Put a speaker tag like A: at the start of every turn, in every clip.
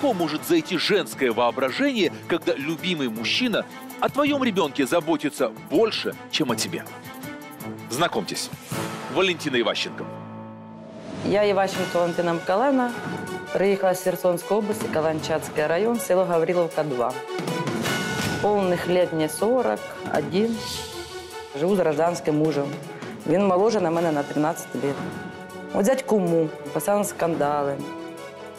A: Насколько далеко может зайти женское воображение, когда любимый мужчина о твоем ребенке заботится больше, чем о тебе? Знакомьтесь, Валентина Иващенко.
B: Я Іващенко Валентина Миколаївна, приїхала з Херсонської області, Каланчатський район, село Гавриловка 2. Повних лет мені 41. Живу з гражданським мужем. Він моложе на мене на 13 років. От взять куму, постійно скандали.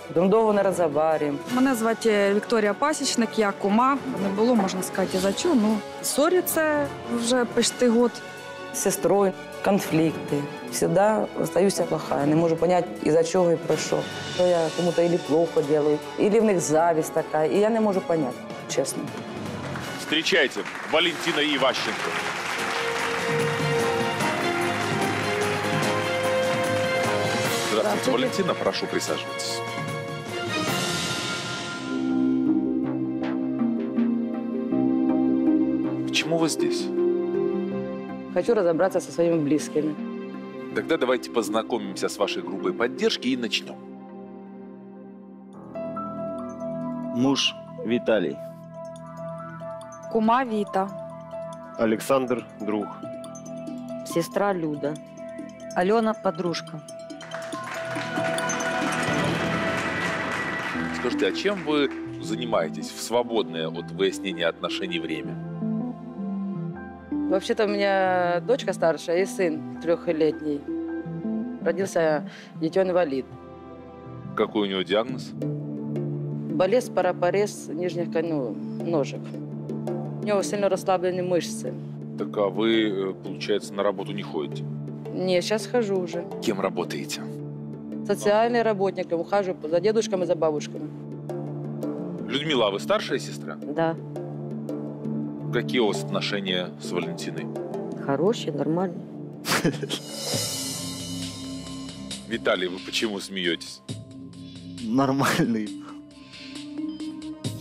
B: Потім довго не розговорюємо.
C: Мене звати Вікторія Пасічник, я кума. Не було, можна сказати, за чого. Ну, ссориться вже почти год.
B: З сестрою конфлікти. Всегда остаюся плохая. Не можу понять, із-за чого і про що. То я кому-то или плохо делаю, или в них зависть така. І я не можу понять, чесно.
A: Встречайте, Валентина Иващенко. Здравствуйте, Валентина. Прошу, присаживайтесь. Почему вы здесь?
B: Хочу разобраться со своими близкими.
A: Тогда давайте познакомимся с вашей группой поддержки и начнем.
D: Муж Виталий.
C: Кума Віта.
E: Александр – друг.
B: Сестра Люда.
F: Алена подружка.
A: Скажите, а чем вы занимаетесь в свободное от выяснения отношений время?
B: Вообще-то у меня дочка старшая и сын трехлетний. Родился детен-инвалид.
A: Какой у него диагноз?
B: Болез, парапорез нижних ну, ножек. У него сильно расслаблены мышцы.
A: Так а вы, э, получается, на работу не ходите?
B: Не, сейчас хожу уже.
A: Кем работаете?
B: Социальный работник, ухаживаю за дедушками, за бабушками.
A: Людмила, а вы старшая сестра?
F: Да,
A: Какие у вас отношения с Валентиной?
F: хороший, нормальный.
A: Виталий, вы почему смеетесь?
D: Нормальный.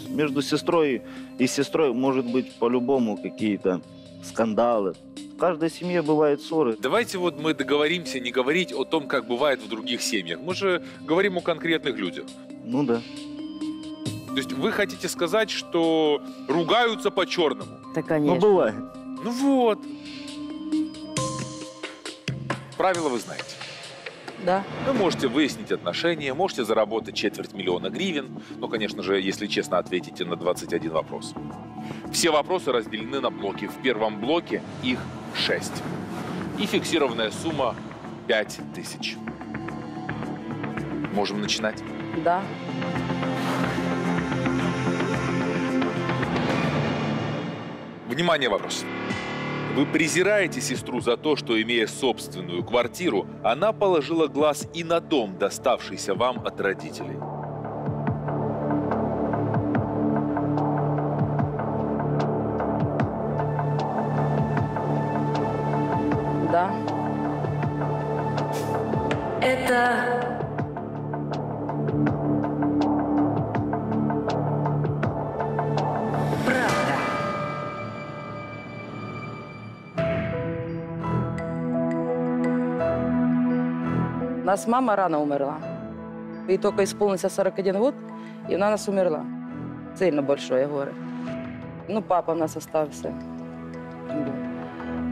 D: Между сестрой и сестрой может быть по-любому какие-то скандалы. В каждой семье бывают ссоры.
A: Давайте вот мы договоримся не говорить о том, как бывает в других семьях. Мы же говорим о конкретных людях.
D: Ну да.
A: То есть вы хотите сказать, что ругаются по-черному?
F: Да,
D: Ну
F: конечно.
D: бывает.
A: Ну вот. Правила вы знаете.
B: Да.
A: Вы можете выяснить отношения, можете заработать четверть миллиона гривен. Ну, конечно же, если честно, ответите на 21 вопрос. Все вопросы разделены на блоки. В первом блоке их 6. И фиксированная сумма 5000. Можем начинать.
B: Да.
A: Внимание, вопрос. Вы презираете сестру за то, что, имея собственную квартиру, она положила глаз и на дом, доставшийся вам от родителей.
B: Да.
G: Это
B: нас мама рано умерла. Ей только исполнился 41 год, и она нас умерла. Сильно большое горе. Ну, папа у нас остався.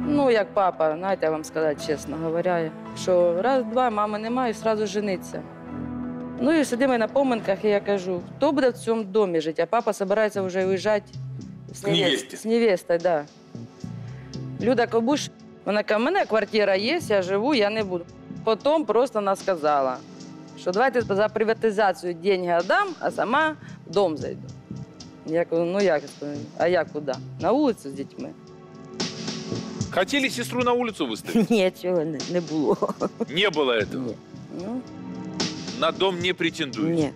B: Ну, як папа, знаєте, я вам сказати чесно говоря, що раз-два мами немає, і одразу жениться. Ну і сидимо на поминках, і я кажу, хто буде в цьому домі жити? А папа збирається вже уїжджати з,
A: К невесті.
B: З невестою, так. Да. Люда Кобуш, вона каже, у мене квартира є, я живу, я не буду. Потім просто вона сказала, що давайте за приватизацію деньги віддам, а сама в дом зайду. Я кажу, ну як, це? а я куди? На вулицю з дітьми.
A: Хотели сестру на улицу выставить?
F: Ні, цього не, не було.
A: Не было этого.
F: Ні,
B: Ну,
A: На дом не претендуете.
F: ні.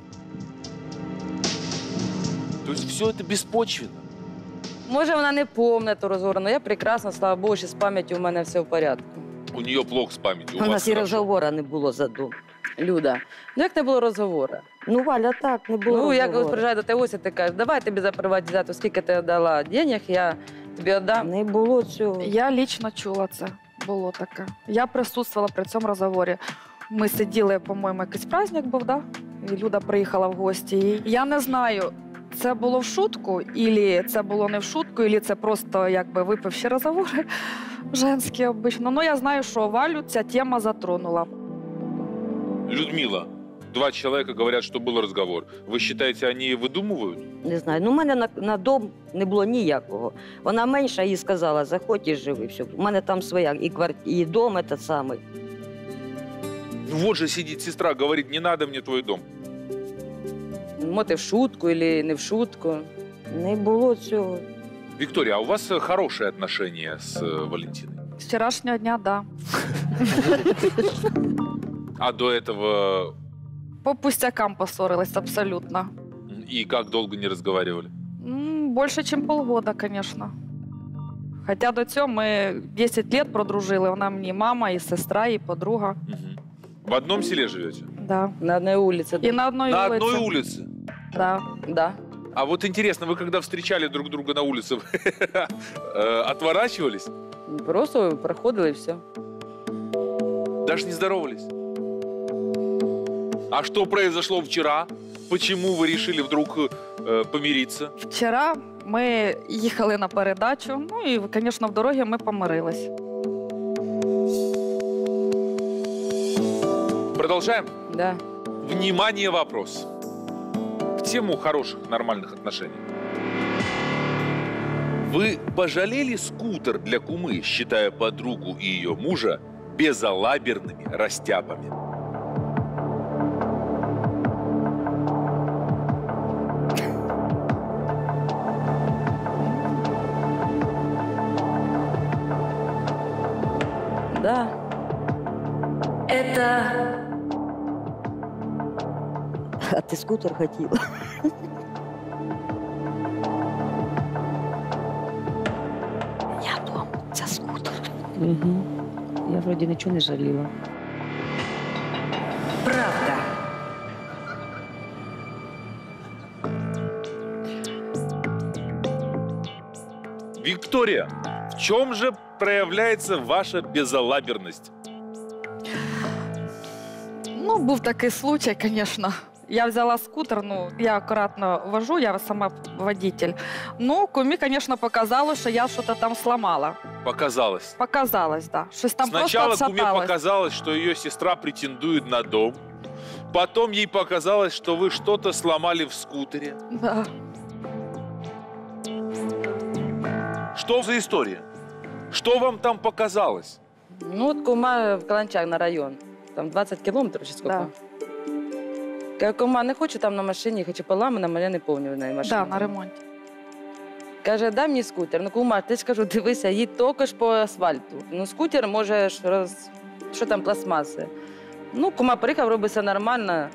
A: То есть все это беспочвенно.
B: може, вона не помне ту розговору, але я прекрасно, слава Богу, що з пам'яттю у мене все в порядку.
A: У нее плохо с памятью. У,
F: У нас і розговора не було за дом.
B: Люда, ну як не було розговору?
F: Ну, Валя, так, не було
B: Ну, як
F: розговору.
B: приїжджає до тебе Ося, ти кажеш, давай я тобі за приватизацію, скільки ти дала денег, я тобі віддам.
F: Не було цього.
C: Я лічно чула це. Було таке. Я присутствувала при цьому розговорі. Ми сиділи, по-моєму, якийсь праздник був, да? і Люда приїхала в гості. І я не знаю, це було в шутку, ілі це було не в шутку, ілі це просто якби випивші розговори женські обично. Ну я знаю, що Валю ця тема затронула.
A: Людмила, два человека говорят, что был разговор. Вы считаете, они выдумывают?
F: Не знаю. Ну, у мене на, на дом не було ніякого. Вона менша їй сказала, заходь і живи. Все. У мене там своя і, кварт... і дом этот самий.
A: Ну вот же сидит сестра, говорит, не надо мне твой дом.
B: Моти в шутку или не в шутку.
F: Не було цього.
A: Виктория, а у вас э, хорошие отношения с э, Валентиной?
C: З вчорашнього дня, да.
A: А до этого
C: По пустякам поссорились абсолютно.
A: м, и как долго не разговаривали?
C: М, Больше, ніж полгода, звісно. Хоча до цього ми 10 років продружили. Вона мені мама, і сестра, і подруга.
A: Мгм. В одном селе живете?
C: Да.
B: На одній вулиці.
C: І на одній
A: На
C: вулиці.
A: одной улице?
C: Да.
B: Да.
A: А вот интересно, вы когда встречали друг друга на улице, э, отворачивались?
B: Просто проходили і все.
A: Даже не здоровались? А что произошло вчера? Почему вы решили вдруг э, помириться?
C: Вчора ми їхали на передачу. Ну і, звісно, в дорогі ми помирились.
A: Продолжаем?
B: Да.
A: Внимание, вопрос. В тему хороших, нормальных отношений. Вы пожалели скутер для кумы, считая подругу и ее мужа безалаберными растяпами?
B: Да.
G: Это
F: А ти скутер хотіла. Я дом, це скутер.
B: Угу. Я вроді нічого не жаліла.
G: правда.
A: Виктория, в чем же проявляется ваша безалаберность?
C: Ну, був такий случай, звісно. Я взяла скутер, ну, я акуратно вожу, я сама водитель. Ну, кумі, звісно, показало, що я щось там сломала.
A: Показалось.
C: Показалось, да. Щось там
A: Сначала
C: просто
A: куме
C: отшаталось.
A: показалось, что ее сестра претендует на дом. Потом ей показалось, что вы что-то сломали в скутере.
C: Да.
A: Что за история? Что вам там показалось?
B: Ну, от кума в Каланчак на район. Там 20 кілометрів чи скільки.
C: Да.
B: Каже, кума, не хочу там на машині, хочу поламана, мене не повню в неї машина.
C: Да, на ремонті.
B: Каже, дай мені скутер. Ну, кума, ти ж кажу, дивися, їдь тільки ж по асфальту. Ну, скутер можеш роз... Що там пластмаси? Ну, кума приїхав, робить все нормально.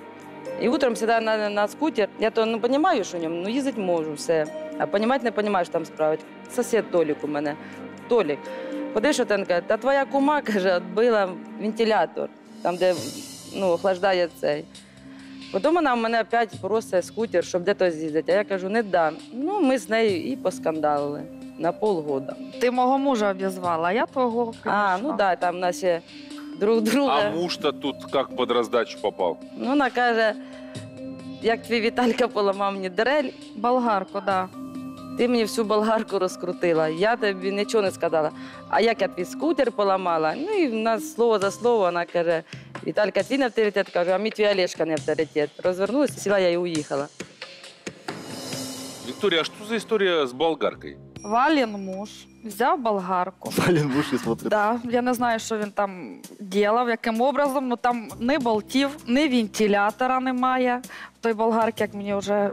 B: І утром сідаю на, на скутер. Я то ну, розумію, що в ньому, ну їздити можу, все. А розуміти не розумію, що там справить. Сусід Толік у мене. Толік. Ходи, що там каже, та твоя кума, каже, відбила вентилятор, там, де ну, охлаждає цей. Потім вона в мене опять просить скутер, щоб де-то з'їздити. А я кажу, не дам. Ну, ми з нею і поскандалили на полгода.
C: Ти мого мужа обізвала, а я твого.
B: А, ну
C: конечно.
B: да, там в нас ще друг друга.
A: А муж-то тут как под раздачу попал?
B: Ну, вона каже, як твій Віталька поламав мені дрель,
C: Болгарку, да.
B: ти мені всю болгарку розкрутила. Я тобі нічого не сказала. А як я твій скутер поламала? Ну і в нас слово за слово вона каже: Віталька, твій не авторитет, кажу, а мій твій Олешка не авторитет. Розвернулася, сіла я і уїхала.
A: Виктория, а что за история с болгаркой?
C: Валін муж взяв болгарку.
D: Вален в уши смотрит.
C: Да, я не знаю, що він там ділав, яким образом. Ну там ні болтів, ні вентилятора немає. В той болгарці, як мені вже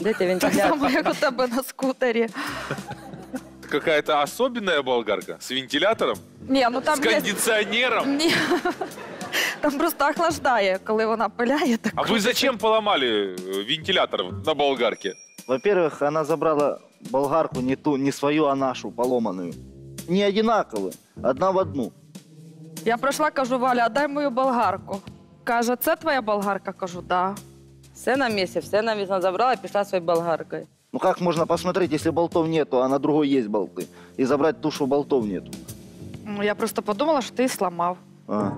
B: Де ти він
C: так само, як у тебе на скутері.
A: Какая-то особенная болгарка? С вентилятором?
C: Ні, ну
A: с
C: там є...
A: кондиционером?
C: Ні. Там просто охлаждає, коли вона пиляє. Так
A: А вы зачем поломали э, вентилятор на болгарке?
D: Во-первых, она забрала болгарку не ту, не свою, а нашу, поломанную. Не одинаковые, одна в одну.
C: Я прийшла, кажу, Валя, а дай мою болгарку. Каже, це твоя болгарка? Кажу, да.
B: Все на місці, все на місці. Вона забрала і пішла своєю болгаркою.
D: Ну как можно посмотреть, если болтов нету, а на другой есть болты? И забрать ту, что болтов нету.
C: Ну, Я просто подумала, що ти її сламав.
D: А.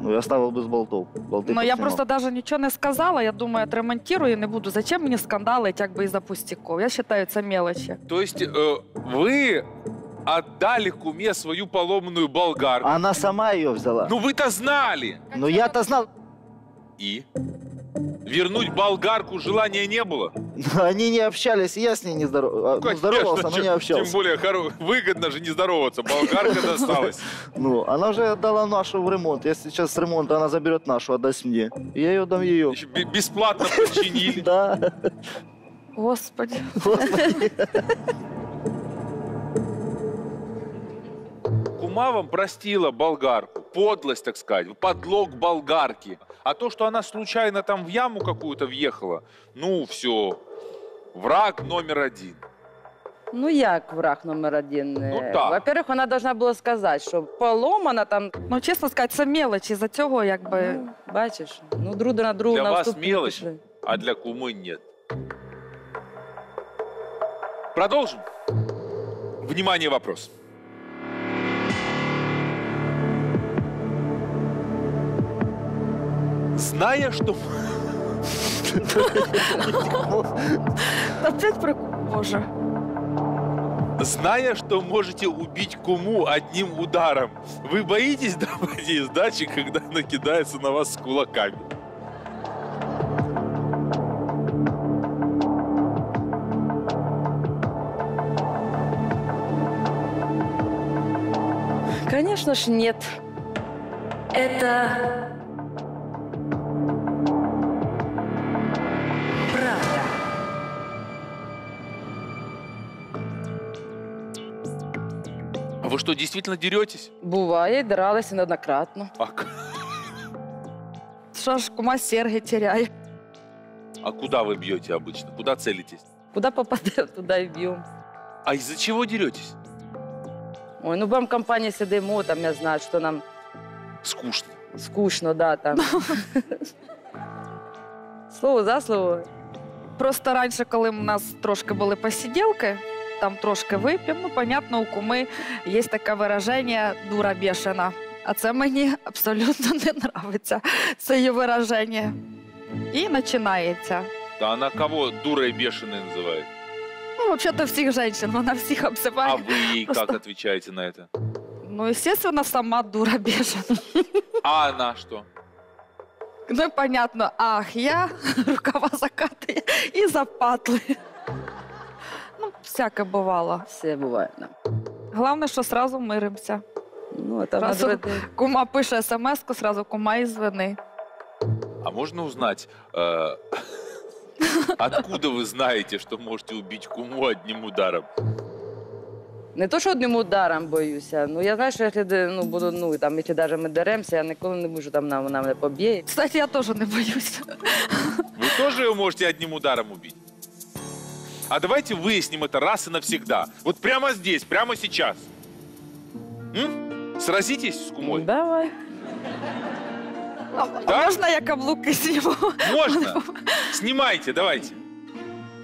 D: Ну, я ставил без болтов. Болты
C: Ну
D: по
C: я
D: всему.
C: просто навіть нічого не сказала. Я думаю, отремонтирую і не буду. Зачем мені скандалить, якби із-за пустяков? Я вважаю, це мелочі.
A: То есть э, вы отдали куме свою поломанную болгарку.
D: Она сама ее взяла.
A: Ну вы-то знали.
D: Но я-то знал.
A: И? Вернуть болгарку желания не было?
D: Они не общались, и я с ней не здоров...
A: Конечно,
D: здоровался, но не общался.
A: Тем более хоро- выгодно же не здороваться. Болгарка досталась.
D: Ну, она уже отдала нашу в ремонт. Если сейчас с ремонта она заберет нашу, отдаст мне. Я ее дам ее.
A: Бесплатно починили.
D: Да.
C: Господи.
D: Господи.
A: Кума вам простила болгарку. Подлость, так сказать. Подлог болгарки. А то, что она случайно там в яму какую-то въехала, ну все. Враг номер один.
B: Ну як враг номер один?
A: Ну, так.
B: Во-первых, вона должна була сказати, що поломана там.
C: Ну, чесно сказати, це мелочі. За цього якби.
B: Ну, бачиш, ну друг на другу
A: Для вас
B: уступки
A: мелочь.
B: пішли.
A: а для кумы нет. Продолжим. Внимание, вопрос. Зная, что...
C: Опять про Боже.
A: Зная, что можете убить куму одним ударом, вы боитесь давать ей сдачи, когда она кидается на вас с кулаками?
B: Конечно ж, нет.
G: Это
A: вы что, действительно деретесь?
B: Буває, дралися неоднократно.
A: А, к-
C: Що ж, кума серги теряє.
A: а куда вы бьете обычно? Куда целитесь?
B: Куди попаде, туди і б'ємо.
A: А из-за чего деретесь?
B: Ой, ну в компанії сидимо, там я знаю, що нам
A: Скучно.
B: скучно, да, там. Слово за слово.
C: Просто раніше, коли в нас трошки були посиділки, там трошки вип'ємо, ну, понятно, у куми є таке вираження дура бешена. А це мені абсолютно не подобається, це її вираження. І починається.
A: Да она кого дурой бешеной называет?
C: Ну, взагалі, всіх жінок, вона всіх
A: А
C: обзиває.
A: вы ей как
C: Просто-
A: отвечаете на это?
C: Ну, естественно, сама дура бешена.
A: А она что?
C: Ну, і понятно, ах, я рукава закатує і запатли. Ну, всяке бувало.
B: Все буває. Да.
C: Головне, що сразу миримося.
B: Ну, а там на
C: Разом.
B: другий день.
C: Кума пише смс-ку, сразу кума із вини.
A: А можно узнать, э, откуда вы знаете, что можете убить куму одним ударом?
B: Не то, що одним ударом боюся. Ну я знаю, що якщо де- ну, буду, ну там, якщо навіть ми деремося, я ніколи не буду, там нам вона мене поб'є.
C: Кстати, я теж не боюся.
A: Вы тоже ее можете одним ударом убить? А давайте выясним это раз и навсегда. Вот прямо здесь, прямо сейчас. М? Сразитесь с кумой?
B: Давай.
C: А,
A: Да?
C: а можна я каблуки зніму?
A: Можно. Снимайте, давайте.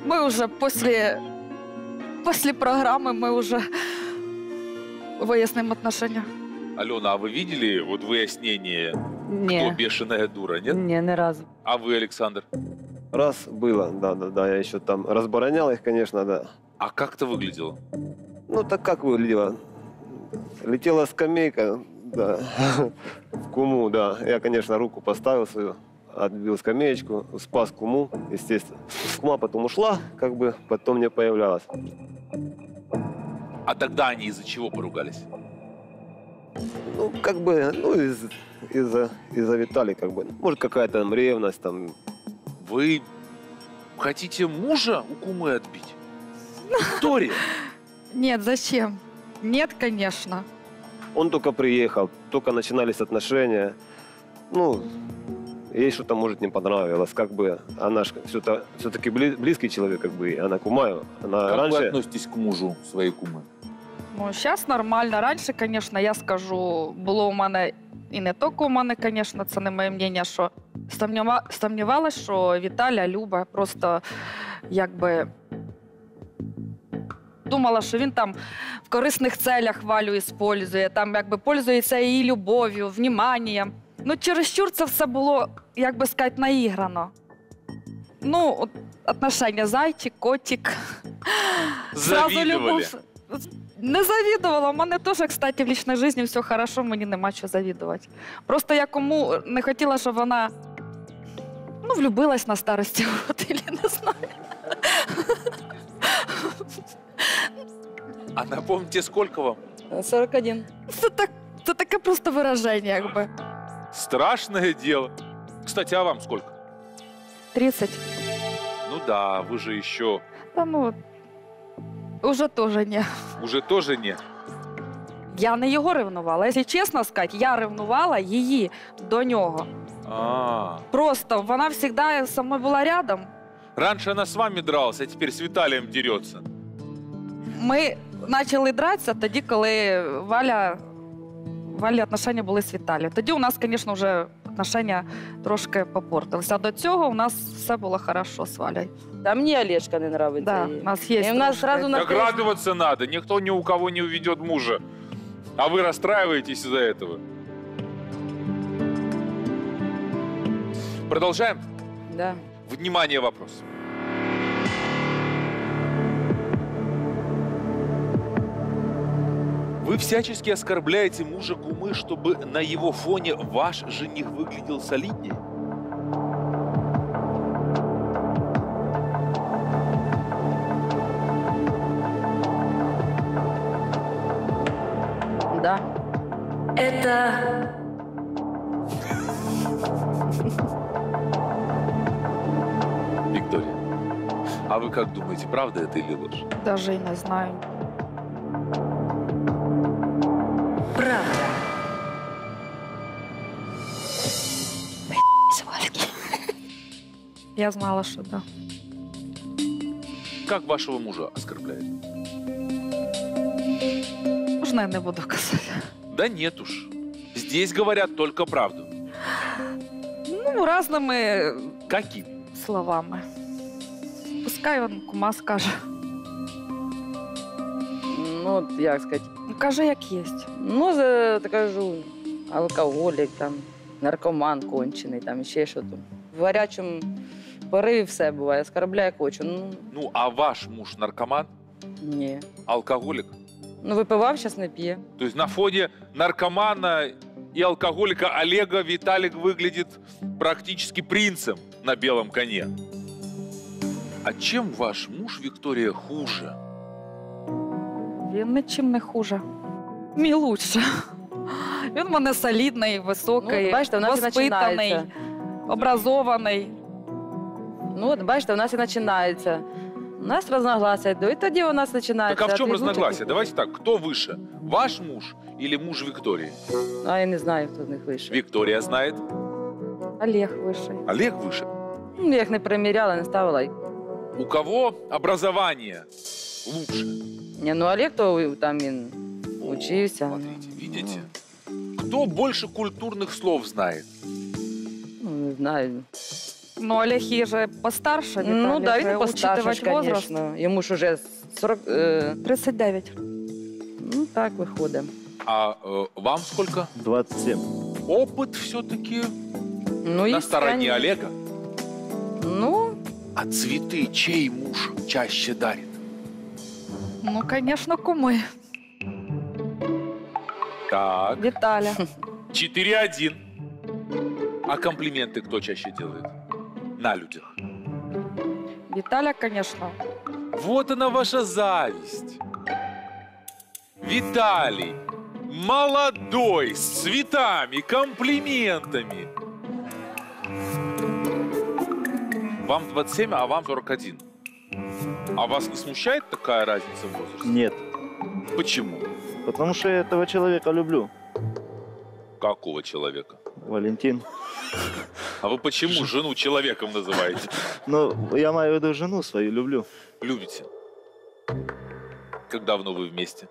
C: Ми вже після, після програми ми вже вияснимо отношення.
A: Алена, а вы видели вот выяснение, кто
B: Ні.
A: бешеная дура, нет?
B: Ні, не разу.
A: А вы, Александр?
E: Раз было, да, да, да, я еще там разборонял их, конечно, да.
A: А как это выглядело?
E: Ну, так как выглядело? Летела скамейка, да, в куму, да. Я, конечно, руку поставил свою, отбил скамеечку, спас куму, естественно. Кума потом ушла, как бы, потом не появлялась.
A: А тогда они из-за чего поругались?
E: Ну, как бы, ну, из, из-за, из-за Виталия, как бы. Может, какая-то там ревность, там,
A: Вы хотите мужа у кумы отбить? Виктория,
C: Ні, зачем? Ні, звісно.
E: Он только приехал, только начинались отношения. Ну, ей что-то, может, не понравилось. Как бы она ж все-то, все-таки близкий человек, как бы, и она кумаю. Она
A: как вы
E: раньше...
A: относитесь к мужу своей кумы?
C: Ну, зараз нормально. Раніше, звісно, я скажу, було у мене і не тільки у мене, звісно, це не моє мнення, що сумніва... сумнівалася, що Віталя Люба просто якби думала, що він там в корисних целях Валю іспользує, там якби пользується її любов'ю, вніманням. Ну, чересчур це все було, як би сказати, наіграно. Ну, от отношення зайчик, котик. Зразу любов. Не завідувала. У мене теж, кстати, в лічній житті все хорошо, мені нема чого завідувати. Просто я кому не хотіла, щоб вона ну, влюбилась на старості, от, или не знаю.
A: А напомните, сколько вам?
B: 41.
C: Це, так, це таке просто вираження, якби.
A: Страшное дело. Кстати, а вам сколько?
C: 30.
A: Ну да, вы же еще
C: Та ну, уже теж ні.
A: уже тоже не.
C: Я не його ревнувала. Якщо чесно сказати, я ревнувала її до нього.
A: А,
C: Просто вона завжди зі мною була рядом.
A: раньше она с вами дралась, а теперь с Виталием дерется.
C: Ми почали дратися тоді, коли Валя. Валі отношення були з Віталієм. Тоді у нас, звісно, вже отношення трошки попортилися. А до цього у нас все було хорошо з Валею.
B: Та мені Олежка не нравиться.
C: Да,
B: їй.
C: у нас є.
B: І в нас
C: трошки.
B: сразу на
A: Так радоваться надо, никто ни у кого не уведет мужа. А вы расстраиваетесь из-за этого. Продолжаем.
B: Да.
A: Внимание, вопрос. Вы всячески оскорбляете мужа Гумы, чтобы на его фоне ваш жених выглядел солиднее?
B: Да.
G: Это
A: Виктория, а вы как думаете, правда это или ложь?
C: Даже і не знаю. Я знала, що да.
A: Как вашего мужа оскорбляет?
C: Можна я не буду казати.
A: Да нет уж. Здесь говорят только правду.
C: Ну, разними
A: Каким?
C: словами. Пускай він кума скаже.
B: Ну, от як сказати.
C: Ну, каже, як є.
B: Ну, за, так кажу, алкоголік, там, наркоман кончений, там ще що там. В гарячому пориві все буває, оскорбляє як хочу. Ну,
A: Ну, а ваш муж наркоман,
B: ні.
A: алкоголик?
B: Ну, випивав, зараз не п'є.
A: То есть на фоне наркомана и алкоголика Олега Виталик выглядит практически принцем на белом коне. А чем ваш муж, Виктория, хуже?
C: Він нічим не хуже. Мій лучше. Він в мене солідний, високий,
B: Ну, бачите, у нас і
C: воспитаний,
B: починається.
C: образований.
B: Ну, от бачите, у нас і починається. У нас разногласия, да, і тоді у нас починається.
A: Так а в чем
B: ти лучше,
A: разногласие?
B: ти
A: Давайте так, кто выше? Ваш муж или муж Виктории?
B: хуже. А я не знаю, хто з них вийшов.
A: Виктория знает,
C: Олег вищий.
A: Олег выше.
B: Ну, я їх не приміряла, не ставила.
A: У кого образование лучше?
B: Ні, ну Олег, то там він учився.
A: Смотрите, видите? Кто больше культурных слов знает?
B: Ну, не знаю.
C: Ну, Олег є же постарше.
B: ну,
C: Віталій,
B: да,
C: вже
B: він постарше,
C: учитувати возраст.
B: звісно. Йому ж уже 40... Е,
C: 39.
B: ну, так виходить.
A: А э, вам сколько?
D: 27.
A: Опыт все-таки
B: Ну,
A: на
B: і
A: стороне
B: конечно.
A: Олега.
B: Ну,
A: А цветы чей муж чаще дарит?
C: Ну, звісно, куми.
A: Так,
C: Віталя.
A: 4-1. А комплименты кто чаще делает? На людях.
C: Віталя, звісно.
A: Вот она ваша зависть. Виталий, молодой, с цветами, комплиментами. Вам 27, а вам 41. А вас не смущает такая разница в возрасте?
D: Нет.
A: Почему?
D: Потому что я этого человека люблю.
A: Какого человека?
D: Валентин.
A: А вы почему жену человеком называете?
D: Но я маю в виду жену свою люблю.
A: Любите? Как давно вы вместе?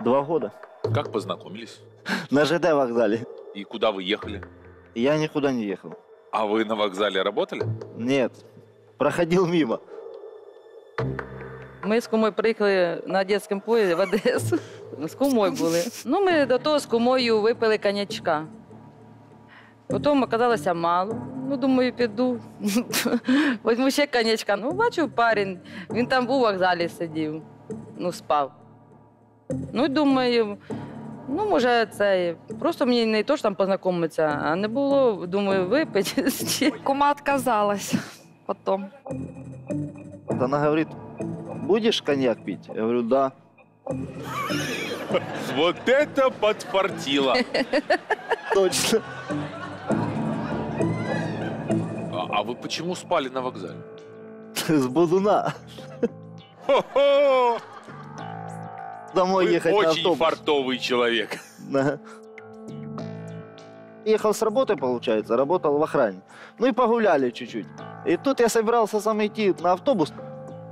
D: Два года.
A: Как познакомились?
D: На ЖД вокзале.
A: И куда вы ехали?
D: Я никуда не ехал.
A: А вы на вокзале работали?
D: Нет. Проходил мимо.
B: ми з кумою приїхали на дитячому поїзді в Одесу. З кумою були. Ну, ми до того з кумою випили конячка. Потім оказалося мало. Ну, думаю, піду. Возьму ще конячка. Ну, бачу, парень, він там був у вокзалі сидів, ну, спав. Ну, і думаю, ну, може, це просто мені не то, що там познайомитися, а не було, думаю, випити.
C: Кума отказалась потом.
D: Вот Она говорит, будешь коньяк пить? Я говорю, да.
A: Вот это подфартило.
D: Точно.
A: А, вы почему спали на вокзале?
D: С Бодуна.
A: Хо-хо!
D: Домой
A: Вы
D: ехать на
A: очень
D: автобус.
A: фартовый человек.
D: Да. Ехал с работы, получается, работал в охране. Ну и погуляли чуть-чуть. И тут я собирался сам идти на автобус.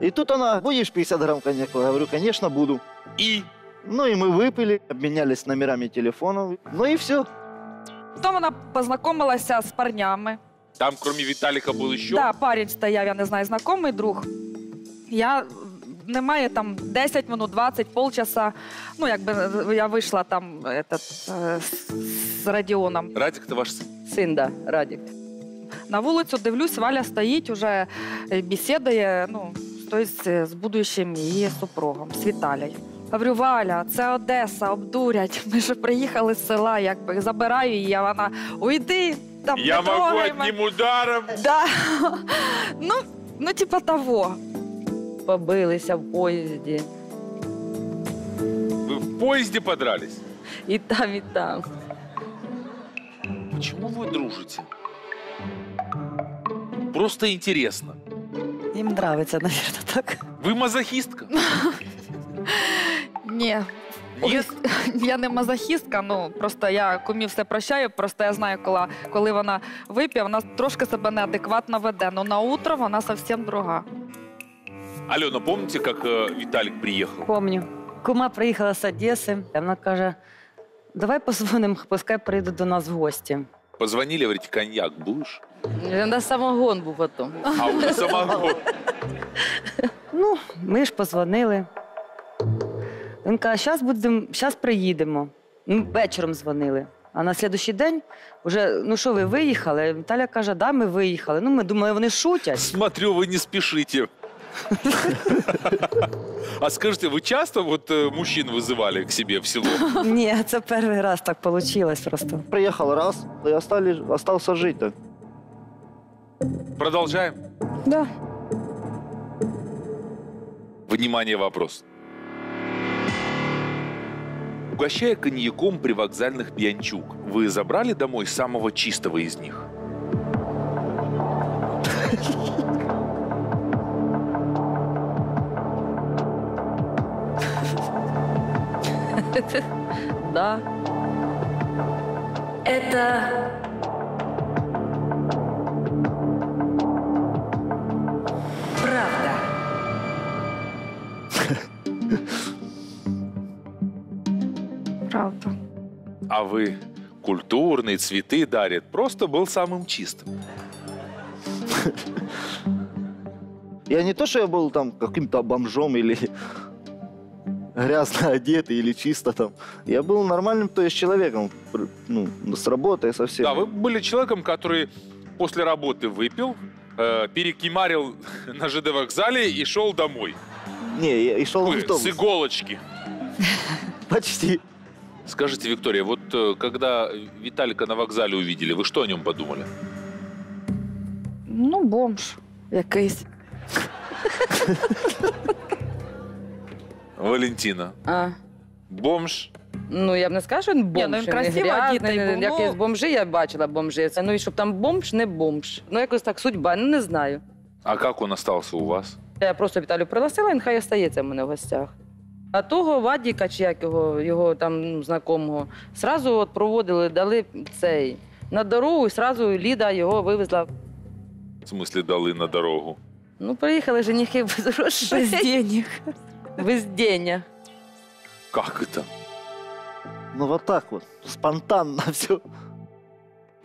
D: И тут она, будешь 50 грамм коньяка? Я говорю, конечно, буду.
A: И
D: Ну и мы выпили, обменялись номерами телефонов. Ну и все.
C: Потім вона познайомилася з парнями.
A: там, кроме Виталика, был еще?
C: Да, парень стояв, я не знаю, знайомий друг. Я немає там 10 минут, 20, полчаса. Ну, якби я вийшла там этот, е, з- з Радіоном
A: Радик-то ваш сын.
B: Син, да, Радік.
C: на вулицю, дивлюсь, Валя стоїть, уже е, бесідує, ну, стоїть з, з будущим її супругом, з Віталією. Говорю, Валя, це Одеса, обдурять. Ми ж приїхали з села, якби забираю її, а вона уйди, там
A: Я
C: не
A: могу
C: трогай мене».
A: одним ударом.
C: Да. ну, ну, типа того.
B: Побилися в поїзді.
A: Вы в поезде подрались?
B: І там, і там.
A: Почему вы дружите? Просто интересно.
H: Їм нравиться, навірно, так.
A: Вы мазохистка?
C: Я не мазохістка, ну просто я кумі все прощаю. Просто я знаю, коли, коли вона вип'є, вона трошки себе неадекватно веде. Ну на утро вона зовсім друга.
A: Алена, помните, как э, Виталик приехал?
H: Помню. Кума приїхала з Одеси. Вона каже: давай позвонимо, пускай прийде до нас в гості.
A: Позвонили, говорите, коньяк будешь?
B: Він на самогон був потім.
A: А уже самогон.
H: Ну, ми ж позвонили. Він каже, зараз будемо, зараз приїдемо. Ну, вечором дзвонили. А на слідуючий день вже, ну що, ви виїхали? Віталя каже, да, ми виїхали. Ну, ми думали, вони шутять.
A: Смотрю, вы не спешите. А скажите, вы часто вот э, мужчин вызывали к себе в село?
H: Ні, це перший раз так вийшло просто.
D: Приехал раз и остались, остался жить так.
A: Продолжаем.
C: Да.
A: Внимание, вопрос. Угощая коньяком привокзальных пьянчуг, вы забрали домой самого чистого из них?
B: Да.
G: Это правда.
C: Правда.
A: А вы культурный, цветы дарит, просто был самым чистым.
D: Я не то, что я был там каким-то бомжом или грязно одетый или чисто там. Я был нормальным, то есть человеком, ну, с работой, со всем.
A: Да, вы были человеком, который после работы выпил, э, перекимарил на ЖД вокзале и шел домой.
D: Не, я и шел в
A: Вы,
D: автобус.
A: с иголочки.
D: Почти.
A: Скажите, Виктория, вот э, когда Виталика на вокзале увидели, вы что о нем подумали?
C: Ну, бомж якийсь.
A: Валентина.
B: А.
A: Бомж.
B: Ну, я б не скажу, що він бомж.
C: ну, він
B: не
C: красиво
B: грязний,
C: одітий
B: не-
C: був,
B: Якісь
C: ну.
B: бомжі я бачила бомжі. Це, Ну і щоб там бомж, не бомж. Ну, якось так судьба, ну не знаю.
A: А как он остался у вас?
B: Я просто Віталію пригласила, він хай остається в мене в гостях. А того Вадіка, чи як його, його там ну, знакомого, сразу от проводили, дали цей на дорогу, і сразу Ліда його вивезла.
A: В смысле, дали на дорогу?
B: Ну, приїхали женихи без грошей.
C: Без денег.
B: Без денег.
A: Как это?
D: Ну вот так вот, спонтанно все.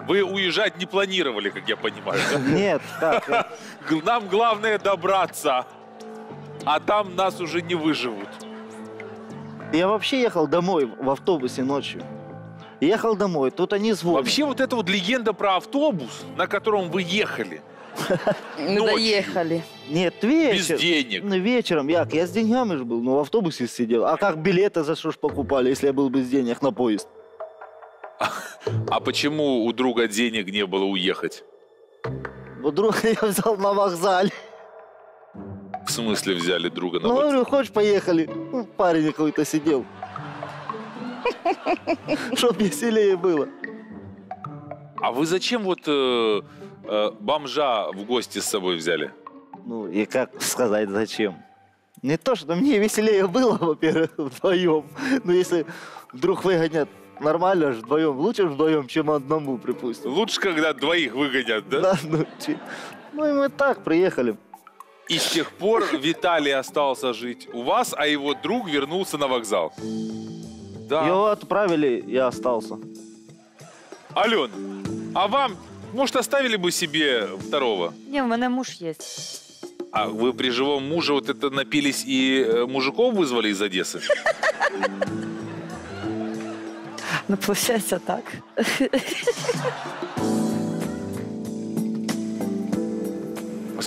A: Вы уезжать не планировали, как я понимаю. да?
D: Нет, как? я-
A: Г- Нам главное добраться, а там нас уже не выживут.
D: Я вообще ехал домой в автобусе ночью. Ехал домой, тут они звонят.
A: Вообще вот эта вот легенда про автобус, на котором вы ехали,
B: доїхали.
D: Нет,
A: без
D: вечер.
A: денег.
D: Ну, вечером, як, я с деньгами же был, ну, в автобусе сидел. А как билеты за что ж покупали, если я был без денег на поезд?
A: А почему у друга денег не было уехать?
D: Вот друга я взял на вокзале.
A: В смысле взяли друга на
D: Ну, говорю, хочешь, поехали? Ну, парень какой-то сидел. Чтоб веселее было.
A: А вы зачем вот э, э, бомжа в гости с собой взяли?
D: Ну, и как сказать, зачем? Не то, что мне веселее было, во-первых, вдвоем. Но если вдруг выгонят нормально же вдвоем, лучше вдвоем, чем одному, припустим.
A: Лучше, когда двоих выгонят, да?
D: Да, ну, ну, и мы так приехали.
A: И с тех пор Виталий остался жить у вас, а его друг вернулся на вокзал. Да.
D: Его отправили, я остался.
A: Ален, а вам, может, оставили бы себе второго?
H: Ні, в мене муж є.
A: А вы при живом муже вот это напились и э, мужиков вызвали из Одессы?
H: Ну, виходить так.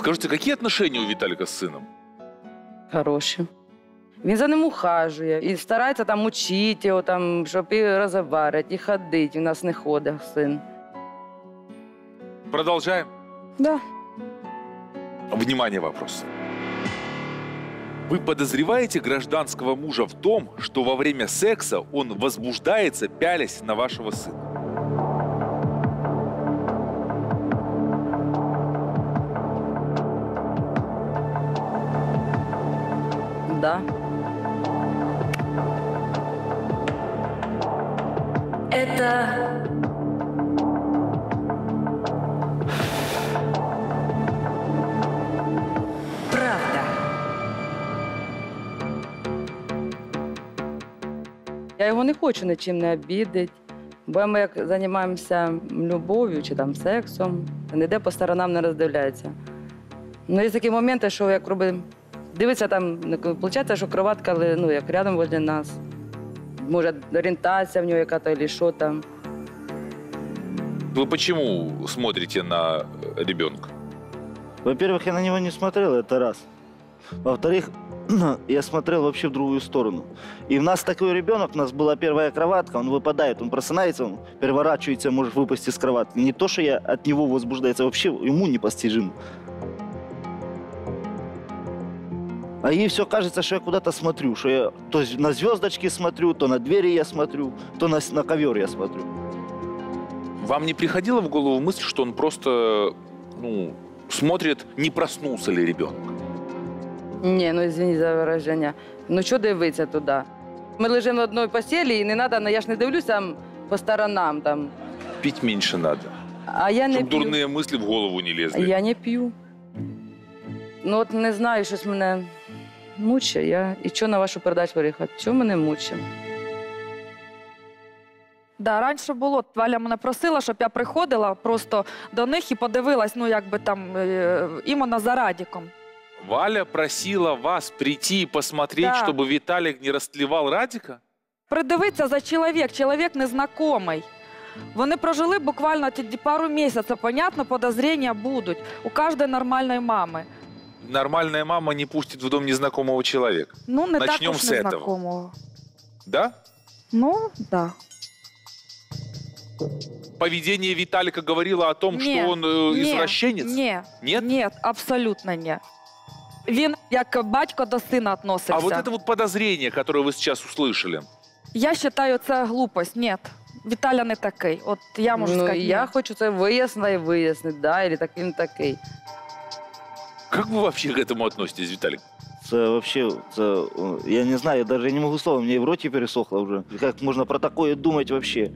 A: Скажите, какие отношения у Виталика с сыном?
B: Хороші. Він за ним ухажує і старається там учити його, там, щоб і розговорити, і ходити. У нас не ходить син.
A: Продолжаем.
B: Да.
A: Внимание, вопрос. Вы подозреваете гражданского мужа в том, что во время секса он возбуждается, пялясь на вашего сына?
B: Да.
G: Это правда.
B: Я його не хочу нічим не обідати. Бо ми як займаємося любов'ю чи там сексом, ніде по сторонам не роздивляється. Ну, є такі моменти, що як роби, дивиться там, виходить, що кроватка ну, як рядом возле нас. Може, орієнтація в нього яка-то, або що там.
A: Вы почему смотрите на э, ребенка?
D: Во-первых, я на него не смотрел, это раз. Во-вторых, я смотрел вообще в другую сторону. И у нас такой ребенок, у нас была первая кроватка, он выпадает, он просыпается, он переворачивается, может выпасть из кроватки. Не то, что я от него возбуждается, вообще ему непостижимо. А ей все кажется, что я куда-то смотрю, что я то есть на звездочки смотрю, то на двери я смотрю, то на, с- на ковер я смотрю.
A: Вам не приходила в голову мысль, что он просто ну, смотрит, не проснулся ли ребенок?
B: Ні, ну извини за вираження. Ну що дивитися туди? Ми лежимо на одній постелі і не треба, ну я ж не дивлюся там по сторонам. Там.
A: Пить меньше надо,
B: А я не
A: чтобы
B: п'ю.
A: дурные мысли в голову не лезли.
B: Я не п'ю. Ну от не знаю, щось мене Мучить. Я... І що на вашу передачу виїхати? Що мене мучить?
C: Да, раніше було. Валя мене просила, щоб я приходила просто до них і подивилась, ну якби там е, іменно за Радіком.
A: Валя просила вас прийти и посмотреть,
C: Да.
A: чтобы Виталик не растлевал Радика?
C: Придивитися за чоловік, чоловік незнайомий. Вони прожили буквально ті пару місяців. Понятно, подозріння будуть у кожної нормальної мами.
A: Нормальная мама не пустит в дом незнакомого человека.
C: Ну, не
A: Начнем
C: так уж
A: з этого.
C: незнакомого.
A: Да?
C: Ну, да.
A: Поведение Виталика говорило о том,
C: Ні,
A: что он э,
C: ні,
A: извращенец?
C: Ні,
A: Нет?
C: ні, абсолютно ні. Він як батько до сина
A: А
C: відносився.
A: вот это вот подозрение, которое вы сейчас услышали,
C: Я вважаю, це глупость. Ні. Віталя не такий. От я можу
B: ну,
C: сказати.
B: я
C: ні.
B: хочу це вияснити і вияснити, да, і так він такий.
A: как вы вообще к этому относитесь, Виталик?
D: Это вообще, это, э, я не знаю, я даже не могу слова, мне и в роте пересохло уже. Как можно про такое думать вообще?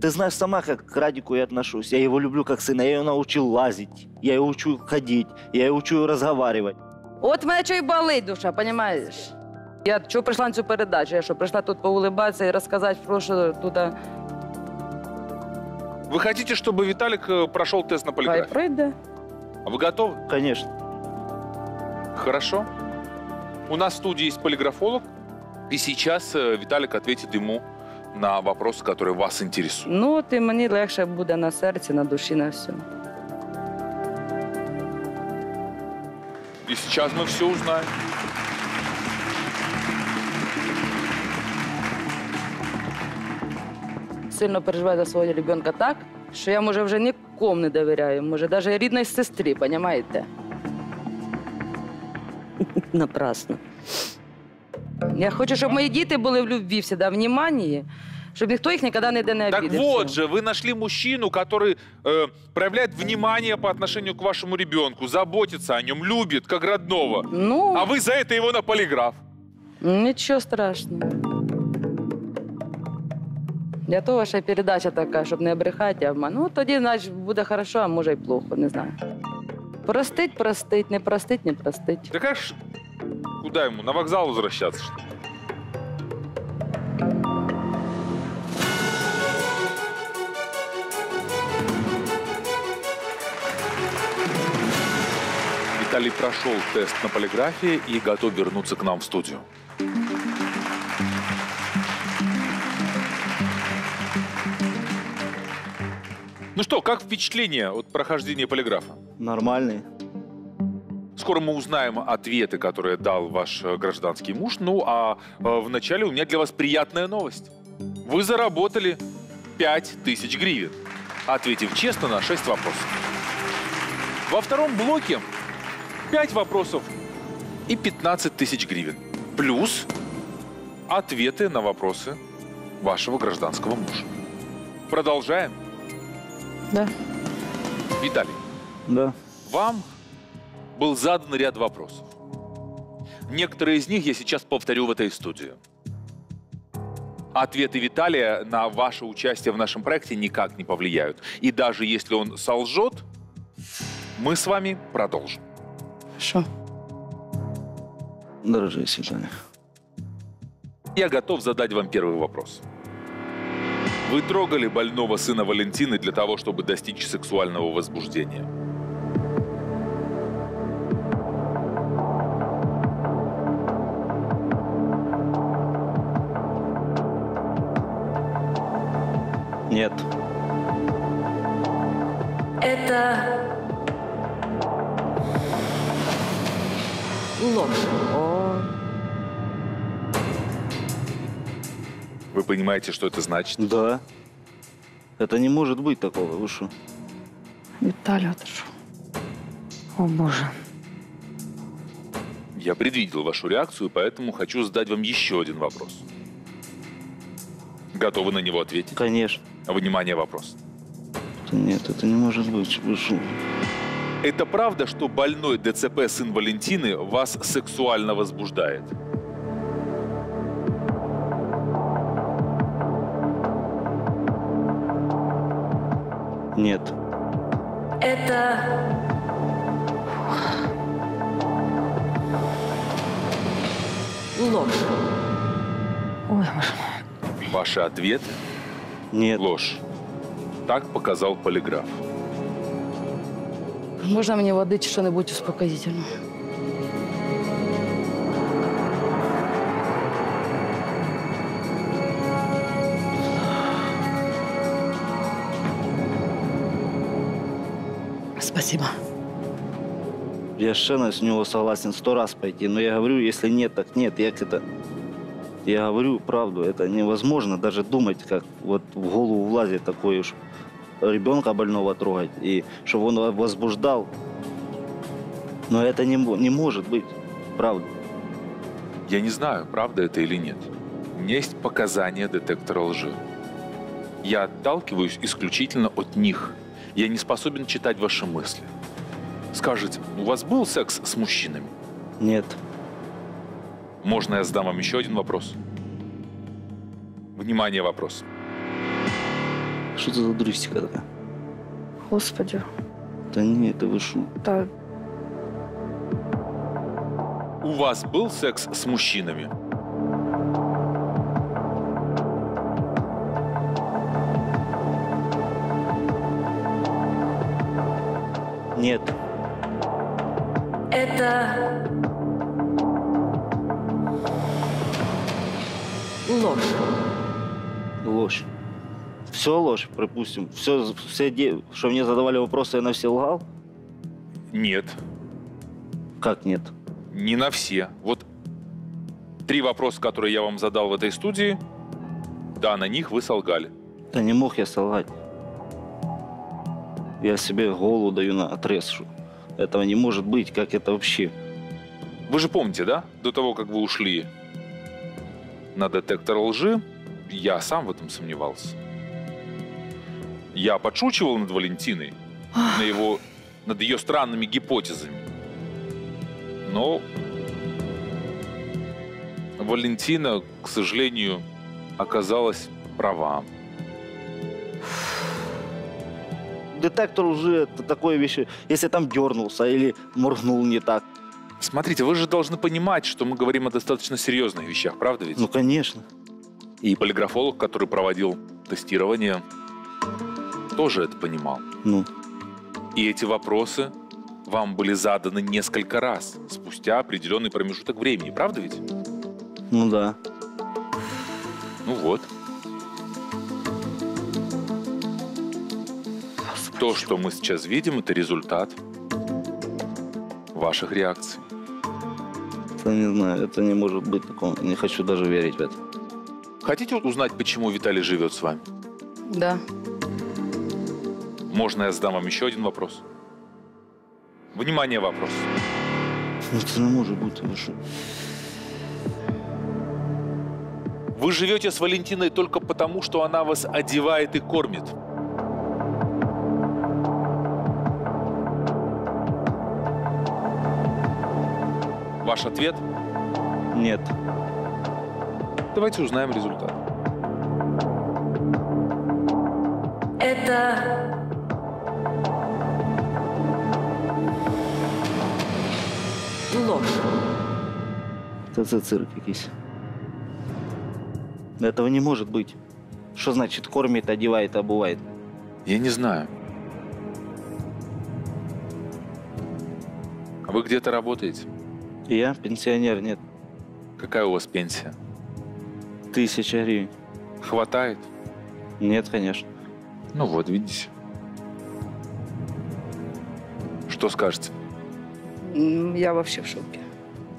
D: Ты знаешь сама, как к Радику я отношусь. Я его люблю как сына, я его научил лазить, я его учу ходить, я его учу разговаривать.
B: От мене що й болить душа, розумієш? Я що прийшла на цю передачу? Я що прийшла тут поулибатися і розказати про що тут а,
A: Вы хотите, чтобы Виталик э, прошел тест на
B: хай
A: полиграф?
B: пройде.
A: А вы готовы?
D: Конечно.
A: Хорошо. У нас в студии есть полиграфолог, и сейчас э, Виталик ответит ему на вопросы, которые вас интересуют.
B: Ну, от і мені легше буде на серці, на душі, на всьому.
A: И сейчас мы все узнаем.
B: Сильно переживаю за свого ребенка так, що я, може, вже нікому не довіряю. Може, навіть рідній сестрі, розумієте?
F: Напрасно.
B: Я хочу, щоб мої діти були в любві всегда, в вниманні, щоб ніхто їх ніколи ніде не
A: Так
B: обідався.
A: вот же, вы нашли мужчину, который э, проявляет внимание по отношению к вашему ребенку, заботится о нем, любит, как родного.
B: Ну,
A: А вы за это его на полиграф.
B: нічого страшного. Для того, що передача така, щоб не брехати, а обман. Ну, тоді, значить, буде хорошо, а може й плохо, не знаю. Простить, простить, не простить, не простить.
A: Да как ж, куда ему, на вокзал возвращаться? что ли? Виталий прошел тест на полиграфии и готов вернуться к нам в студию. Ну что, как впечатление от прохождения полиграфа?
D: Нормальный.
A: Скоро мы узнаем ответы, которые дал ваш э, гражданский муж. Ну, а э, вначале у меня для вас приятная новость. Вы заработали 5000 гривен, ответив честно на 6 вопросов. Во втором блоке 5 вопросов и 15 тысяч гривен. Плюс ответы на вопросы вашего гражданского мужа. Продолжаем.
B: Да.
A: Виталий,
D: Да.
A: вам был задан ряд вопросов. Некоторые из них я сейчас повторю в этой студии. Ответы Виталия на ваше участие в нашем проекте никак не повлияют. И даже если он солжет, мы с вами продолжим.
B: Що?
D: Дорогие свидания.
A: Я готов задать вам первый вопрос. Вы трогали больного сына Валентины для того, чтобы достичь сексуального возбуждения?
D: Нет.
G: Это ложь.
B: О,
A: Вы понимаете, что это значит?
D: Да. Это не может быть такого. Вы что?
C: Віталя, ти що?
H: О Боже.
A: Я предвидел вашу реакцию, поэтому хочу задать вам еще один вопрос. Готовы на него ответить?
D: Конечно.
A: Внимание, вопрос.
D: Нет, это не может быть. Вы что?
A: Это правда, что больной ДЦП сын Валентины вас сексуально возбуждает?
D: Нет.
G: Это ложь.
H: Ой, Боже.
A: Ваши ответы
D: Нет.
A: – ложь. Так показал полиграф.
B: можна мені води чи що-небудь успокоїтельне? Спасибо.
D: Я совершенно с него согласен сто раз пойти. Но я говорю, если нет, так нет. Я это... Я говорю правду. Это невозможно даже думать, как вот в голову влазит такой уж ребенка больного трогать. И чтобы он возбуждал. Но это не, не может быть. Правда.
A: Я не знаю, правда это или нет. У меня есть показания детектора лжи. Я отталкиваюсь исключительно от них. Я не способен читать ваши мысли. Скажите, у вас был секс с мужчинами?
D: Нет.
A: Можно я задам вам еще один вопрос? Внимание, вопрос.
D: Что это за дуристика такая?
C: Господи.
D: Да нет, это вы что?
C: Та
A: У вас был секс с мужчинами?
D: Нет.
G: Это ложь.
D: Ложь. Все ложь, припустим. Все, все, де- что мне задавали вопросы, я на все лгал?
A: Нет,
D: Как нет?
A: не на все. Вот три вопроса, которые я вам задал в этой студии, да, на них вы солгали.
D: Да не мог я солгать. Я себе голову даю на отрез. что Этого не может быть. Как это вообще?
A: Вы же помните, да? До того, как вы ушли на детектор лжи, я сам в этом сомневался. Я подшучивал над Валентиной, на его, над ее странными гипотезами. Но Валентина, к сожалению, оказалась права.
D: Детектор уже это такое вещи. Если там дернулся или моргнул не так.
A: Смотрите, вы же должны понимать, что мы говорим о достаточно серьезных вещах, правда ведь?
D: Ну, конечно.
A: И полиграфолог, который проводил тестирование, тоже это понимал.
D: Ну,
A: И эти вопросы вам были заданы несколько раз, спустя определенный промежуток времени, правда ведь?
D: ну да.
A: Ну вот. То, что мы сейчас видим, это результат ваших реакций.
D: Это не знаю, это не может быть такого. Не хочу даже верить в это.
A: Хотите узнать, почему Виталий живет с вами?
B: Да.
A: Можно я задам вам еще один вопрос? Внимание, вопрос.
D: Ну, это не может быть. Ну, что?
A: Вы живете с Валентиной только потому, что она вас одевает и кормит. Ваш ответ?
D: Нет.
A: Давайте узнаем результат.
G: Это ложь.
D: Это за цирк якийсь. Этого не может быть. Что значит кормит, одевает, обувает?
A: Я не знаю. Вы где-то работаете?
D: Я пенсионер, нет.
A: Какая у вас пенсия?
D: Тысяча гривен.
A: Хватает?
D: Нет, конечно.
A: Ну вот, видите. Что скажете?
B: Я вообще в шоке.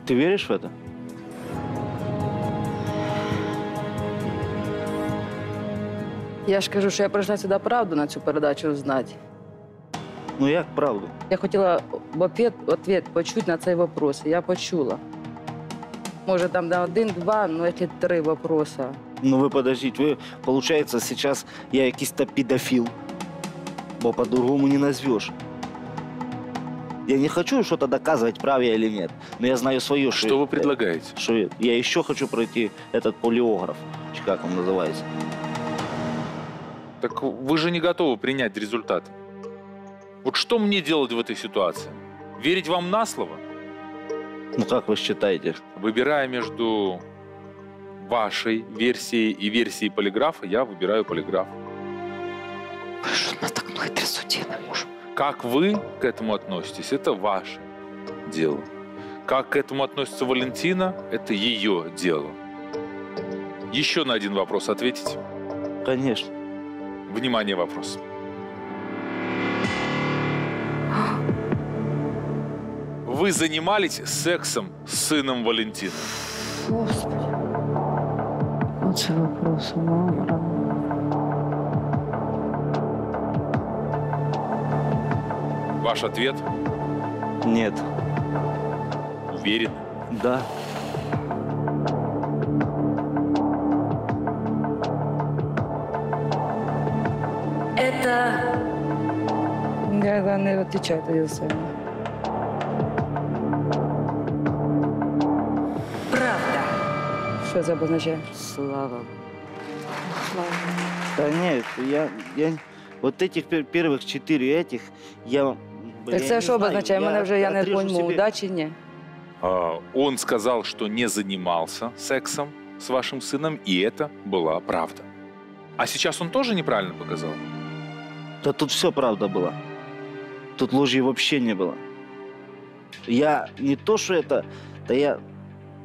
D: Ты веришь в это?
B: Я ж кажу, що я прийшла сюди правду на цю передачу знати.
D: Ну як правду?
B: Я хотіла в ответ, ответ почути на цей вопрос. і Я почула. Може, там на один-два, ну якщо три вопроса.
D: Ну ви подождіть, ви, получается, сейчас я якийсь то педофил. Бо по-другому не назвешь. Я не хочу что-то доказывать, прав я или нет. Но я знаю свое,
A: Что вы предлагаете?
D: Что я, я еще хочу пройти этот полиограф, чи как он называется.
A: Так вы же не готовы принять результат. Вот что мне делать в этой ситуации? Верить вам на слово?
D: Ну как вы считаете?
A: Выбирая между вашей версией и версией полиграфа, я выбираю полиграф.
H: Що нас так я не можу.
A: Как вы к этому относитесь, это ваше дело. Как к этому относится Валентина, это ее дело. Еще на один вопрос ответить.
D: Конечно.
A: Внимание, вопрос. Вы занимались сексом с сыном Валентины?
H: Господи. Оце вопрос, мама.
A: Ваш ответ
D: Нет.
A: уверен.
D: Да.
G: Это
B: Я да, не відповідаю тоді за Що це обозначає?
F: Слава.
D: Да нет, я, я... Вот этих пер- первых четыре этих, я... бля,
B: Так
D: я
B: це
D: не
B: що
D: знаю,
B: означає? Мене вже я не
D: отрежу
B: пойму,
D: себе-
B: да чи ні?
A: А, Он сказал, что не занимался сексом с вашим сыном, и это была правда. А сейчас он тоже неправильно показал?
D: Да тут все правда была. Тут ложи вообще не было. Я не то, что это, да я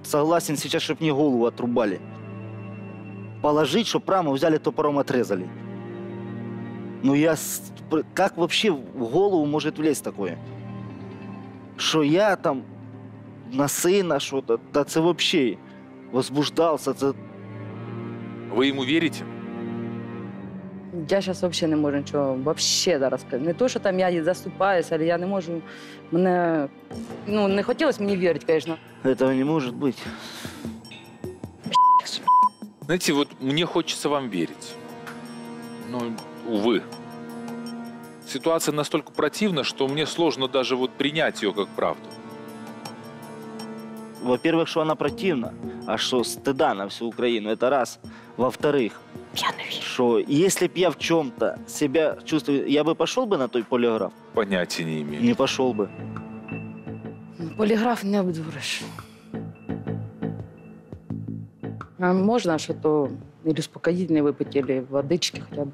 D: согласен сейчас, чтобы мне голову отрубали. положить, чтобы раму взяли топором отрезали. Ну я... Как вообще в голову может влезть такое? Що я там на сина що-то, та це вообще возбуждався, це
A: Вы ему верите?
B: Я зараз взагалі не можу нічого вообще зараз сказати. Не то, що там я їй заступаюся, але я не можу. Мене ну не хотілося мені вірити, звісно.
D: Этого не может быть.
A: Знаете, вот мне хочется вам верить. Но, увы. Ситуация настолько противна, что мне сложно даже вот принять ее как правду.
D: Во-первых, что она противна, а что стыда на всю Украину, это раз. Во-вторых, что если б я в чем-то себя чувствую, я бы пошел бы на той полиграф?
A: Понятия не имею.
D: Не пошел бы.
B: Поліграф не обдуриш. А можна що то или успокоїтельне випити, или водички хоча б.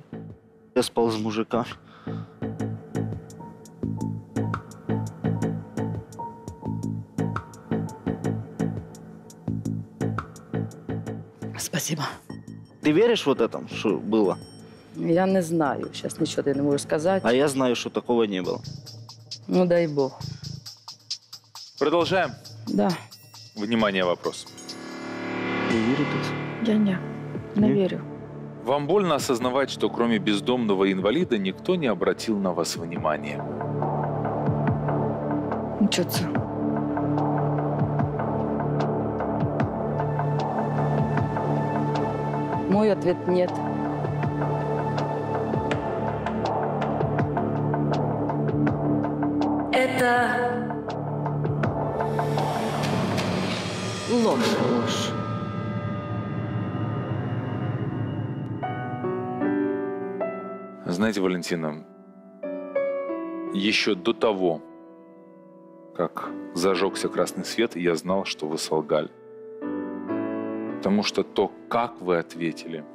D: Я спал с мужиками.
B: Спасибо.
D: Ты веришь вот этому, что было?
B: Я не знаю. Зараз нічого не можу сказати.
D: А я знаю, что такого не было.
B: Ну дай Бог.
A: Продолжаем.
B: Да.
A: Внимание, вопрос.
D: Вы верите?
C: Я ні, не
D: Ні?
C: вірю.
A: Вам больно осознавать, что кроме бездомного инвалида никто не обратил на вас внимания?
C: Нічого
B: Мой ответ нет.
G: Это ложь.
B: Ложь.
A: Знаете, Валентина, еще до того, как зажегся красный свет, я знал, что вы солгали. Потому что то, как вы ответили,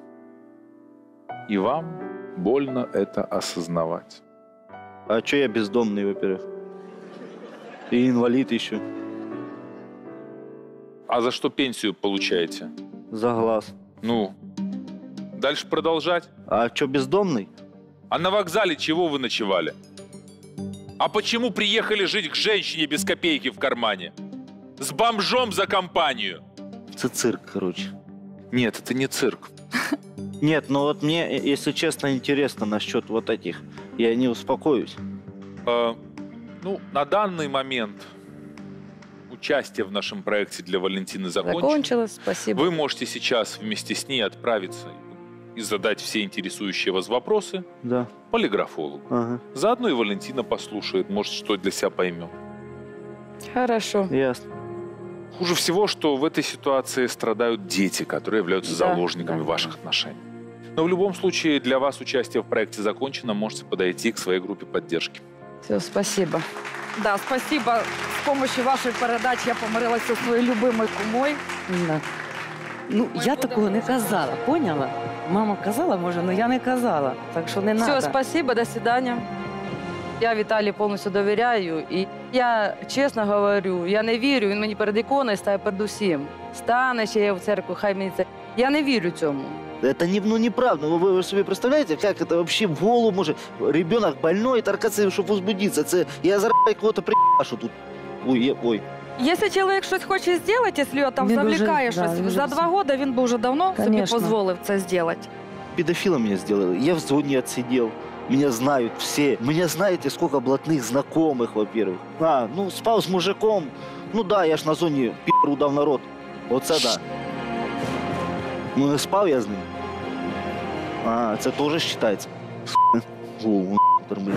A: и вам больно это осознавать.
D: А что я бездомный, во-первых? И инвалид еще.
A: А за что пенсию получаете?
D: За глаз.
A: Ну, дальше продолжать.
D: А что бездомный?
A: А на вокзале чего вы ночевали? А почему приехали жить к женщине без копейки в кармане? С бомжом за компанию?
D: Это цирк, короче.
A: Нет, это не цирк.
D: Нет, ну вот мне, э, если честно, интересно насчет вот этих. Я не успокоюсь.
A: Э, ну, на данный момент участие в нашем проекте для Валентины закончено.
B: Закончилось, спасибо.
A: Вы можете сейчас вместе с ней отправиться и задать все интересующие вас вопросы
D: Да.
A: полиграфологу.
D: Ага.
A: Заодно и Валентина послушает, может, что для себя поймет.
B: Хорошо.
D: Ясно.
A: Хуже всего, что в этой ситуации страдают дети, которые являются
B: Да,
A: заложниками
B: да,
A: ваших
B: да.
A: отношений. Но в любом случае для вас участие в проекте закончено, можете подойти к своей группе поддержки.
B: Все, спасибо.
C: Да, спасибо. З допомогою вашої передачі я помирилася зі своєю любимою кумою.
H: Да. Ну, я такого не казала, поняла? Мама казала, може, але я не казала. Так що не
B: Все,
H: треба.
B: спасибо, до свидания. Я Віталію повністю довіряю. І я чесно говорю, я не вірю, він мені перед іконою стає перед усім. Стане ще я в церкву, хай мені це. Я не вірю цьому.
D: Это не, ну, неправда. Вы, вы себе представляете, как это вообще в голову может? Ребенок больной, торкаться, чтобы возбудиться. Это я заработаю кого-то приебашу тут. Ой, я- ой.
C: Якщо чоловік щось хоче зробити, якщо його там
H: Він
C: завлікає
H: уже- да,
C: щось,
H: він вже
C: за
H: все.
C: два роки він би вже давно собі
H: Конечно.
C: дозволив це зробити.
D: Педофилом меня сделали. Я в зоне отсидел. Меня знают все. Меня знаете, сколько блатных знакомых, во-первых. А, ну, спал с мужиком. Ну да, я ж на зоне пи*** удав народ. Це да. Ну, не спав я з ним. А, це теж вважається. Голову, блин.